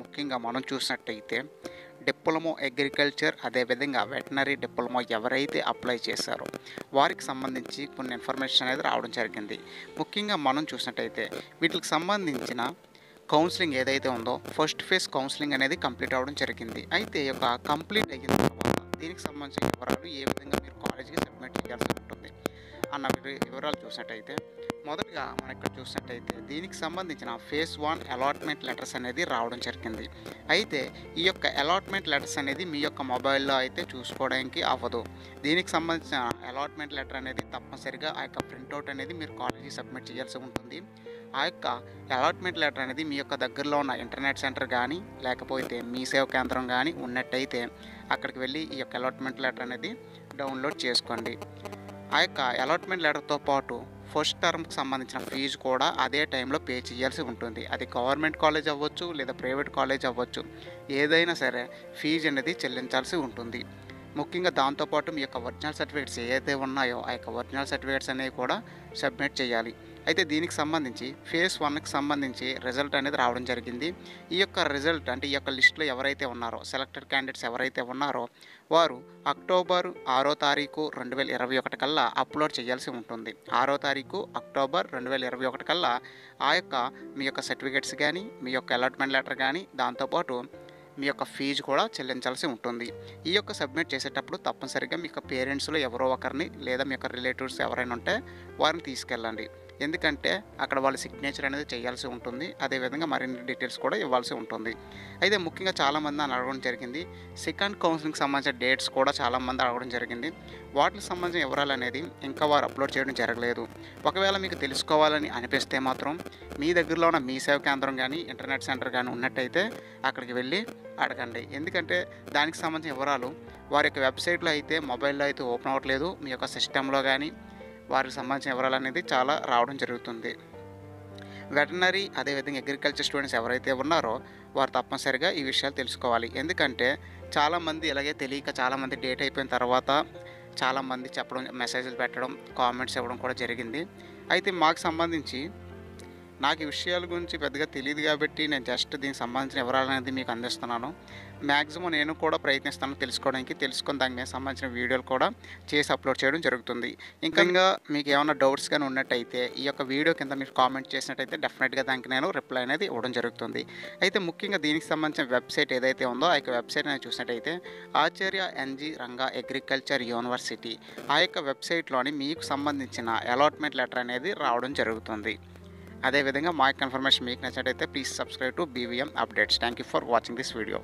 ముఖ్యంగా మనం చూసినట్టయితే డిప్లొమో అగ్రికల్చర్ అదేవిధంగా వెటనరీ డిప్లొమా ఎవరైతే అప్లై చేశారో వారికి సంబంధించి కొన్ని ఇన్ఫర్మేషన్ అనేది రావడం జరిగింది. ముఖ్యంగా మనం చూసినట్టయితే వీటికి సంబంధించిన కౌన్సిలింగ్ ఏదైతే ఉందో ఫస్ట్ ఫేజ్ కౌన్సిలింగ్ అనేది కంప్లీట్ అవ్వడం జరిగింది. అయితే ఈ యొక్క కంప్లీట్ అయిన తర్వాత దీనికి సంబంధించిన వివరాలు ఏ విధంగా మీరు కాలేజీకి సబ్మిట్ చేయాల్సి అన్న వివరాలు చూసినట్టయితే మొదటగా మనం ఇక్కడ చూసినట్టయితే దీనికి సంబంధించిన ఫేజ్ వన్ అలాట్మెంట్ లెటర్స్ అనేది రావడం జరిగింది. అయితే ఈ యొక్క అలాట్మెంట్ లెటర్స్ అనేది మీ యొక్క మొబైల్లో అయితే చూసుకోవడానికి అవ్వదు. దీనికి సంబంధించిన అలాట్మెంట్ లెటర్ అనేది తప్పనిసరిగా ఆ యొక్క ప్రింట్అవుట్ అనేది మీరు కాలేజీ సబ్మిట్ చేయాల్సి ఉంటుంది. ఆ యొక్క అలాట్మెంట్ లెటర్ అనేది మీ యొక్క దగ్గరలో ఉన్న ఇంటర్నెట్ సెంటర్ కానీ లేకపోతే మీ సేవ కేంద్రం కానీ ఉన్నట్టయితే అక్కడికి వెళ్ళి ఈ యొక్క అలాట్మెంట్ లెటర్ అనేది డౌన్లోడ్ చేసుకోండి. ఆ యొక్క అలాట్మెంట్ లెటర్తో పాటు ఫస్ట్ టర్మ్కి సంబంధించిన ఫీజు కూడా అదే టైంలో పే చేయాల్సి ఉంటుంది. అది గవర్నమెంట్ కాలేజ్ అవ్వచ్చు లేదా ప్రైవేట్ కాలేజ్ అవ్వచ్చు. ఏదైనా సరే ఫీజు అనేది చెల్లించాల్సి ఉంటుంది. ముఖ్యంగా దాంతోపాటు మీ యొక్క ఒరిజినల్ సర్టిఫికేట్స్ ఏదైతే ఉన్నాయో ఆ యొక్క ఒరిజినల్ సర్టిఫికేట్స్ అనేవి కూడా సబ్మిట్ చేయాలి. అయితే దీనికి సంబంధించి ఫేజ్ వన్కి సంబంధించి రిజల్ట్ అనేది రావడం జరిగింది. ఈ యొక్క రిజల్ట్ అంటే ఈ యొక్క లిస్టులో ఎవరైతే ఉన్నారో సెలెక్టెడ్ క్యాండిడేట్స్ ఎవరైతే ఉన్నారో వారు అక్టోబర్ ఆరో తారీఖు రెండు వేల ఇరవై ఒకటి కల్లా అప్లోడ్ చేయాల్సి ఉంటుంది. ఆరో తారీఖు అక్టోబర్ రెండు వేల ఇరవై ఒకటి కల్లా ఆ యొక్క మీ యొక్క సర్టిఫికేట్స్ కానీ మీ యొక్క అలాట్మెంట్ లెటర్ కానీ దాంతోపాటు మీ యొక్క ఫీజు కూడా చెల్లించాల్సి ఉంటుంది. ఈ యొక్క సబ్మిట్ చేసేటప్పుడు తప్పనిసరిగా మీ యొక్క పేరెంట్స్లో ఎవరో ఒకరిని లేదా మీ యొక్క రిలేటివ్స్ ఎవరైనా ఉంటే వారిని తీసుకెళ్ళండి. ఎందుకంటే అక్కడ వాళ్ళ సిగ్నేచర్ అనేది చేయాల్సి ఉంటుంది. అదేవిధంగా మరిన్ని డీటెయిల్స్ కూడా ఇవ్వాల్సి ఉంటుంది. అయితే ముఖ్యంగా చాలామంది నన్ను అడగడం జరిగింది. సెకండ్ కౌన్సిలింగ్కి సంబంధించిన డేట్స్ కూడా చాలామంది అడగడం జరిగింది. వాటికి సంబంధించిన వివరాలు అనేది ఇంకా వారు అప్లోడ్ చేయడం జరగలేదు. ఒకవేళ మీకు తెలుసుకోవాలని అనిపిస్తే మాత్రం మీ దగ్గరలో ఉన్న మీ సేవ కేంద్రం కానీ ఇంటర్నెట్ సెంటర్ కానీ ఉన్నట్టయితే అక్కడికి వెళ్ళి అడగండి. ఎందుకంటే దానికి సంబంధించిన వివరాలు వారి యొక్క వెబ్సైట్లో అయితే మొబైల్లో అయితే ఓపెన్ అవ్వట్లేదు. మీ యొక్క సిస్టంలో కానీ వారికి సంబంధించిన వివరాలు అనేది చాలా రావడం జరుగుతుంది. వెటనరీ అదేవిధంగా అగ్రికల్చర్ స్టూడెంట్స్ ఎవరైతే ఉన్నారో వారు తప్పనిసరిగా ఈ విషయాలు తెలుసుకోవాలి. ఎందుకంటే చాలామంది ఇలాగే తెలియక చాలామంది డేట్ అయిపోయిన తర్వాత చాలామంది చెప్పడం మెసేజ్లు పెట్టడం కామెంట్స్ ఇవ్వడం కూడా జరిగింది. అయితే మాకు సంబంధించి నాకు ఈ విషయాల గురించి పెద్దగా తెలియదు కాబట్టి నేను జస్ట్ దీనికి సంబంధించిన వివరాలు అనేది మీకు అందిస్తున్నాను. మ్యాక్సిమం నేను కూడా ప్రయత్నిస్తాను తెలుసుకోవడానికి. తెలుసుకొని దానికి మీద సంబంధించిన వీడియోలు కూడా చేసి అప్లోడ్ చేయడం జరుగుతుంది. ఇంకా మీకు ఏమైనా డౌట్స్ కానీ ఉన్నట్టయితే ఈ యొక్క వీడియో కింద మీరు కామెంట్ చేసినట్టయితే డెఫినెట్గా దానికి నేను రిప్లై అనేది ఇవ్వడం జరుగుతుంది. అయితే ముఖ్యంగా దీనికి సంబంధించిన వెబ్సైట్ ఏదైతే ఉందో ఆ యొక్క వెబ్సైట్ నేను చూసినట్టయితే Acharya NG Ranga agriculture university ఆ యొక్క వెబ్సైట్లోని మీకు సంబంధించిన అలాట్మెంట్ లెటర్ అనేది రావడం జరుగుతుంది. అదేవిధంగా మా యొక్క ఇన్ఫర్మేషన్ మీకు నచ్చినట్టయితే please subscribe to BVM updates thank you for watching this video